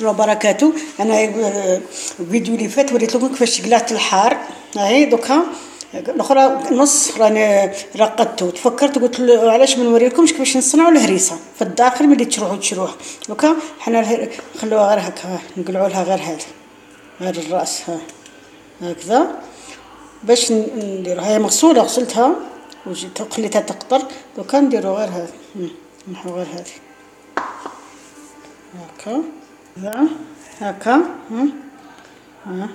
الله وبركاته. أنا الفيديو اللي فات وريت لكم كيفاش قلعت الحار. هاي دوكا. الأخرى نص راني رقدته. تفكرت قلت له علاش ما نوريكمش كيفاش نصنعوا الهريسة. في الداخل ملي تروحوا تشروها. دوكا حنا نخلوها غير هكا. نقلعوا لها غير هذا غير الرأس. ها. هكذا. باش نديرها هي مغسولة غسلتها وجيت خليتها تقطر. دوكا نديرو غير هذا نحو غير هذه هكا. هكا ها؟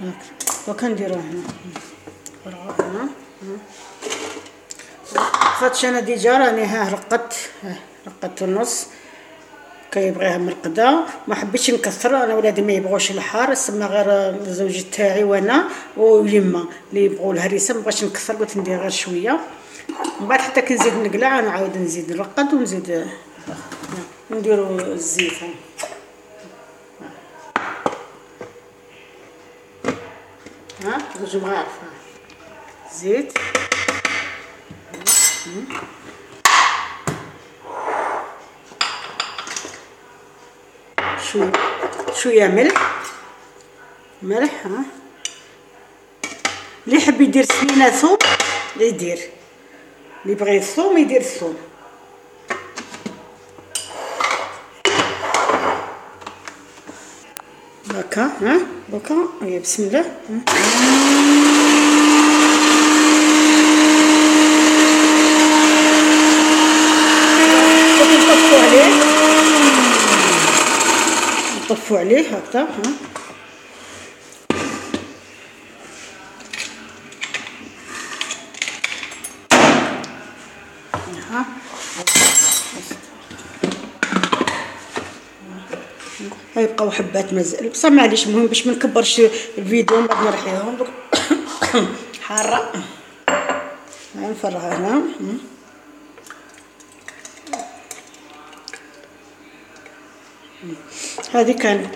هكا. وكنديروه هنا. خاطش أنا ديجا راني ها رقدت رقدت النص. كيبغيها مرقده ما حبيتش نكثر أنا ولادي ما يبغوش الحار. سما غير زوجي تاعي وأنا ويما اللي يبغوا الهريسه ما بغيتش نكثر قلت ندير غير شوية. من بعد حتى كي نزيد نقلع نعاود نزيد نرقد ونزيد نديرو الزيت. ها تخرجوا معايا زيت. شوية شوية ملح. ملح ها. اللي يحب يدير سنينة ثوم يدير. اللي يبغي الثوم يدير الثوم هكا ها؟ هكا. بسم الله. نطفو عليه. نطفو عليه هكذا ها؟ غيبقاو حبات مازال. بصح معليش المهم باش ما نكبرش الفيديو من بعد نرحيهم حارة. نفرغها هنا. هذه كانت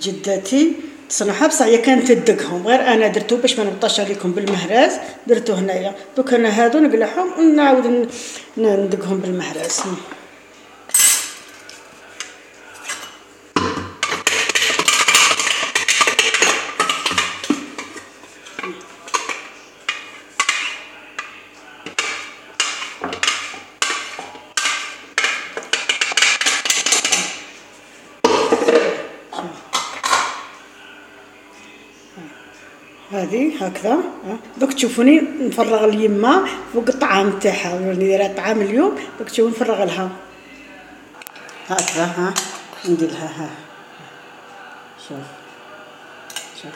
جدتي تصنعها. بصح هي كانت تدقهم. غير أنا درتو باش ما نبطاش عليكم بالمهراز. درتو هنايا. دوك أنا هادو نقلعهم ونعاود ندقهم بالمهراز. هذه هكذا. دوك تشوفوني نفرغ اليما فوق الطعام تاعها راني دايرة الطعام اليوم دوك تشوفوا نفرغ لها. هكذا ها. ندير لها ها. شوف. شوف.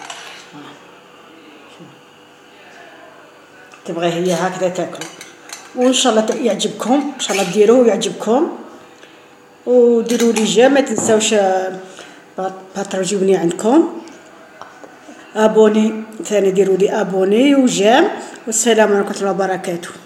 تبغي هي هكذا تاكل. وإن شاء الله يعجبكم. إن شاء الله ديروه ويعجبكم. وديروا لي جيم ما تنساوش باترجوني عندكم. ابوني ثاني ديروا لي ابوني وجام والسلام عليكم ورحمه الله وبركاته